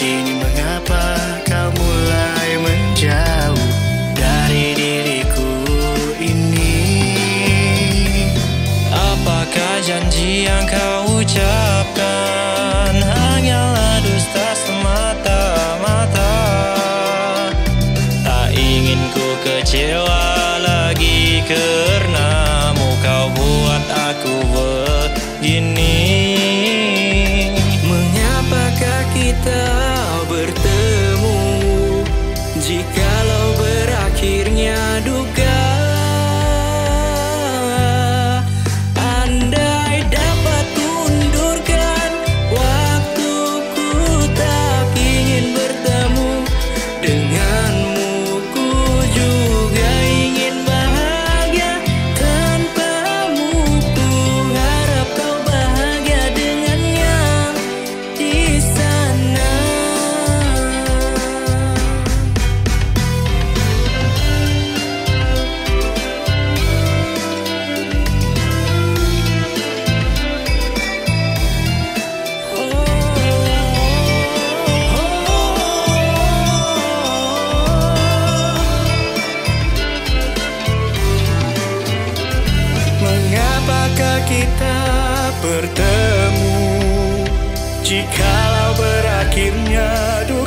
Kini mengapa kau mulai menjauh dari diriku ini? Apakah janji yang kau ucapkan Hanyalah dusta semata-mata? Tak ingin ku kecewa berakhirnya duka Apakah kita bertemu? Jikalau berakhirnya dunia